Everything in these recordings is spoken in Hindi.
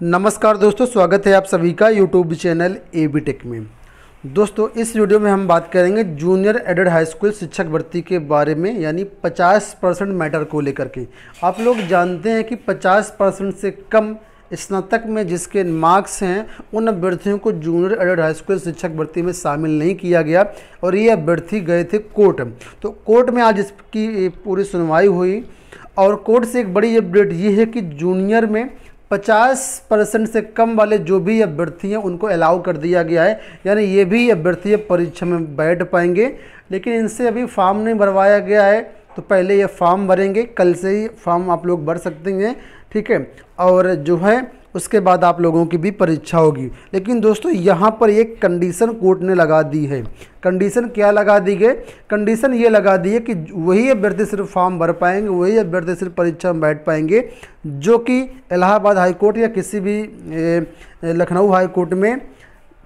नमस्कार दोस्तों, स्वागत है आप सभी का YouTube channel A B tech में। दोस्तों, इस वीडियो में हम बात करेंगे जूनियर एडेड हाई स्कूल शिक्षक भर्ती के बारे में, यानी 50 परसेंट मैटर को लेकर के। आप लोग जानते हैं कि 50 परसेंट से कम स्नातक में जिसके मार्क्स हैं, उन अभ्यर्थियों को जूनियर एडेड हाई स्कूल शिक्षक भर्ती में शामिल नहीं किया गया और ये अभ्यर्थी गए थे कोर्ट। तो कोर्ट में आज इसकी पूरी सुनवाई हुई और कोर्ट से एक बड़ी अपडेट ये है कि जूनियर में 50 परसेंट से कम वाले जो भी अभ्यर्थी हैं, उनको अलाउ कर दिया गया है। यानी ये भी अभ्यर्थी परीक्षा में बैठ पाएँगे। लेकिन इनसे अभी फॉर्म नहीं भरवाया गया है तो पहले ये फॉर्म भरेंगे, कल से ही फॉर्म आप लोग भर सकते हैं। ठीक है? और जो है उसके बाद आप लोगों की भी परीक्षा होगी। लेकिन दोस्तों, यहाँ पर एक कंडीशन कोर्ट ने लगा दी है। कंडीशन क्या लगा दी गई? कंडीशन ये लगा दी है कि वही अभ्यर्थी सिर्फ़ फॉर्म भर पाएँगे, वही अभ्यर्थी सिर्फ़ परीक्षा में बैठ पाएँगे, जो कि इलाहाबाद हाई कोर्ट या किसी भी लखनऊ हाई कोर्ट में,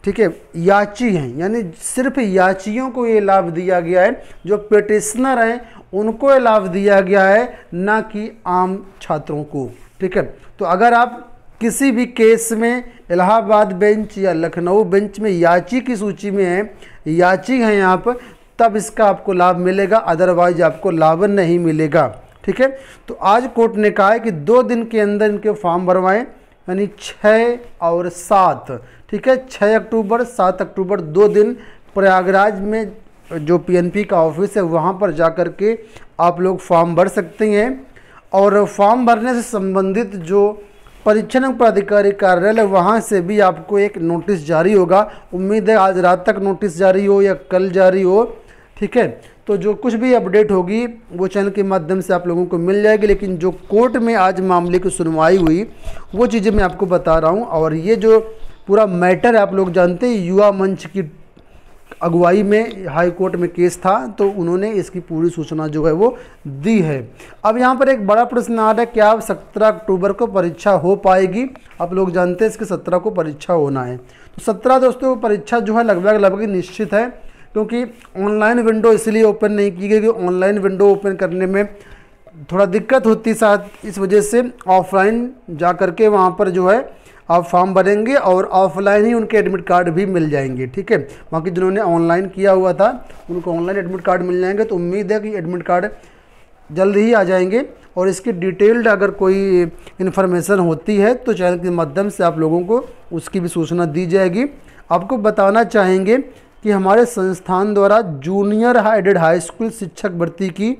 ठीक है, याची हैं। यानी सिर्फ़ याचियों को ये लाभ दिया गया है, जो पिटिशनर हैं, उनको ये लाभ दिया गया है, ना कि आम छात्रों को, ठीक है। तो अगर आप किसी भी केस में इलाहाबाद बेंच या लखनऊ बेंच में याची की सूची में है याची हैं पर, तब इसका आपको लाभ मिलेगा अदरवाइज़ आपको लाभ नहीं मिलेगा। ठीक है? तो आज कोर्ट ने कहा है कि दो दिन के अंदर इनके फॉर्म भरवाएँ, यानी छः और सात। ठीक है? छः अक्टूबर, सात अक्टूबर, दो दिन प्रयागराज में जो पीएनपी का ऑफ़िस है, वहाँ पर जा कर के आप लोग फॉर्म भर सकते हैं। और फॉर्म भरने से संबंधित जो परीक्षण प्राधिकारी कार्यालय वहाँ से भी आपको एक नोटिस जारी होगा। उम्मीद है आज रात तक नोटिस जारी हो या कल जारी हो। ठीक है? तो जो कुछ भी अपडेट होगी, वो चैनल के माध्यम से आप लोगों को मिल जाएगी, लेकिन जो कोर्ट में आज मामले की सुनवाई हुई, वो चीज़ें मैं आपको बता रहा हूँ। और ये जो पूरा मैटर है, आप लोग जानते हैं, युवा मंच की अगुवाई में, हाई कोर्ट में केस था तो उन्होंने इसकी पूरी सूचना जो है वो दी है। अब यहाँ पर एक बड़ा प्रश्न आ रहा है, क्या सत्रह अक्टूबर को परीक्षा हो पाएगी? आप लोग जानते हैं इसके सत्रह को परीक्षा होना है। तो सत्रह दोस्तों, परीक्षा जो है लगभग लगभग निश्चित है, क्योंकि ऑनलाइन विंडो इसलिए ओपन नहीं की गई कि ऑनलाइन विंडो ओपन करने में थोड़ा दिक्कत होती साथ, इस वजह से ऑफलाइन जा करके वहाँ पर जो है आप फॉर्म भरेंगे और ऑफलाइन ही उनके एडमिट कार्ड भी मिल जाएँगे, ठीक है? बाकी जिन्होंने ऑनलाइन किया हुआ था, उनको ऑनलाइन एडमिट कार्ड मिल जाएँगे तो उम्मीद है कि एडमिट कार्ड जल्द ही आ जाएँगे। और इसकी डिटेल्ड अगर कोई इन्फॉर्मेशन होती है तो चैनल के माध्यम से आप लोगों को उसकी भी सूचना दी जाएगी। आपको बताना चाहेंगे कि हमारे संस्थान द्वारा जूनियर हाइडेड हाई स्कूल शिक्षक भर्ती की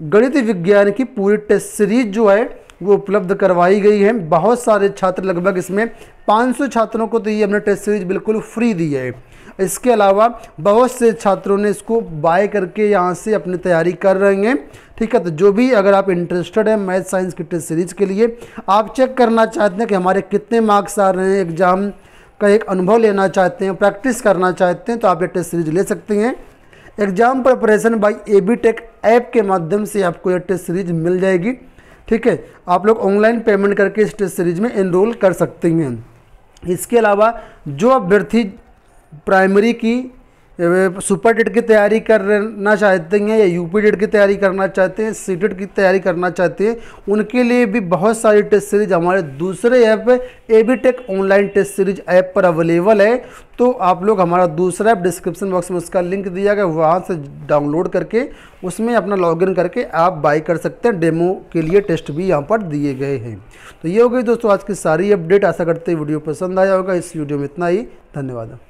गणित विज्ञान की पूरी टेस्ट सीरीज़ जो है वो उपलब्ध करवाई गई है। बहुत सारे छात्र लगभग इसमें 500 छात्रों को तो ये हमने टेस्ट सीरीज़ बिल्कुल फ्री दी है। इसके अलावा बहुत से छात्रों ने इसको बाय करके यहाँ से अपनी तैयारी कर रहे हैं। ठीक है तो जो भी अगर आप इंटरेस्टेड हैं मैथ साइंस की टेस्ट सीरीज़ के लिए, आप चेक करना चाहते हैं कि हमारे कितने मार्क्स आ रहे हैं एग्ज़ाम का एक अनुभव लेना चाहते हैं प्रैक्टिस करना चाहते हैं तो आप ये टेस्ट सीरीज़ ले सकते हैं। Exam preparation by A B tech app के माध्यम से आपको यह टेस्ट सीरीज़ मिल जाएगी। ठीक है? आप लोग ऑनलाइन पेमेंट करके इस टेस्ट सीरीज़ में इनरोल कर सकते हैं। इसके अलावा जो अभ्यर्थी प्राइमरी की सुपर टेट की तैयारी करना चाहते हैं या यूपी टेट की तैयारी करना चाहते हैं सी टेट की तैयारी करना चाहते हैं, उनके लिए भी बहुत सारी टेस्ट सीरीज़ हमारे दूसरे app A B tech online test series app पर अवेलेबल है। तो आप लोग हमारा दूसरा ऐप डिस्क्रिप्शन बॉक्स में उसका लिंक दिया गया, वहाँ से डाउनलोड करके उसमें अपना लॉगिन करके आप बाई कर सकते हैं, डेमो के लिए टेस्ट भी यहाँ पर दिए गए हैं। तो ये हो गई दोस्तों आज की सारी अपडेट, आशा करते वीडियो पसंद आया होगा, इस वीडियो में इतना ही, धन्यवाद।